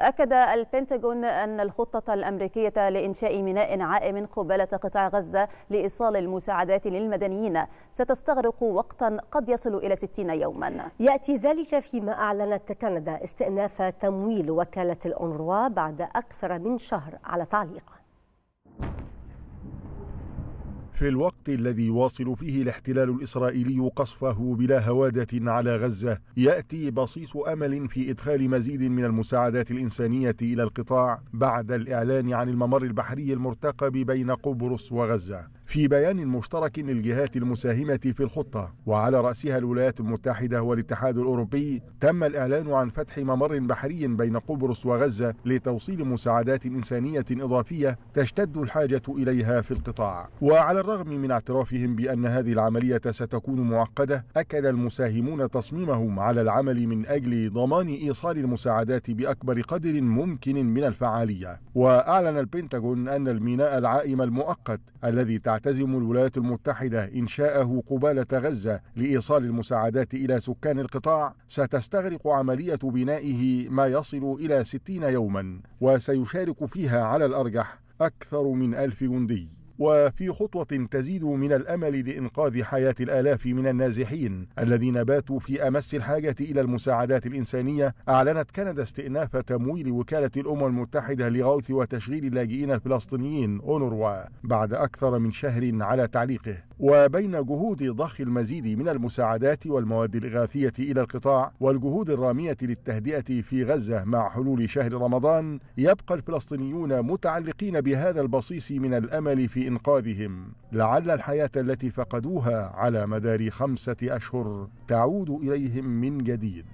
أكد البنتاغون أن الخطة الأمريكية لإنشاء ميناء عائم قبالة قطاع غزة لإيصال المساعدات للمدنيين ستستغرق وقتا قد يصل إلى 60 يوما. يأتي ذلك فيما أعلنت كندا استئناف تمويل وكالة الأونروا بعد أكثر من شهر على تعليق. في الوقت الذي يواصل فيه الاحتلال الإسرائيلي قصفه بلا هوادة على غزة يأتي بصيص أمل في إدخال مزيد من المساعدات الإنسانية إلى القطاع بعد الإعلان عن الممر البحري المرتقب بين قبرص وغزة. في بيان مشترك للجهات المساهمة في الخطة. وعلى رأسها الولايات المتحدة والاتحاد الأوروبي تم الإعلان عن فتح ممر بحري بين قبرص وغزة لتوصيل مساعدات إنسانية إضافية تشتد الحاجة إليها في القطاع. وعلى الرغم من اعترافهم بأن هذه العملية ستكون معقدة أكد المساهمون تصميمهم على العمل من أجل ضمان إيصال المساعدات بأكبر قدر ممكن من الفعالية. وأعلن البنتاغون أن الميناء العائم المؤقت الذي تعتزم الولايات المتحدة إنشاءه قبالة غزة لإيصال المساعدات إلى سكان القطاع ستستغرق عملية بنائه ما يصل إلى 60 يوما وسيشارك فيها على الأرجح أكثر من ألف جندي وفي خطوة تزيد من الأمل لإنقاذ حياة الآلاف من النازحين الذين باتوا في أمس الحاجة إلى المساعدات الإنسانية أعلنت كندا استئناف تمويل وكالة الأمم المتحدة لغوث وتشغيل اللاجئين الفلسطينيين أونروا بعد أكثر من شهر على تعليقه. وبين جهود ضخ المزيد من المساعدات والمواد الإغاثية إلى القطاع والجهود الرامية للتهدئة في غزة مع حلول شهر رمضان يبقى الفلسطينيون متعلقين بهذا البصيص من الأمل في إنقاذهم. لعل الحياة التي فقدوها على مدار خمسة أشهر تعود إليهم من جديد.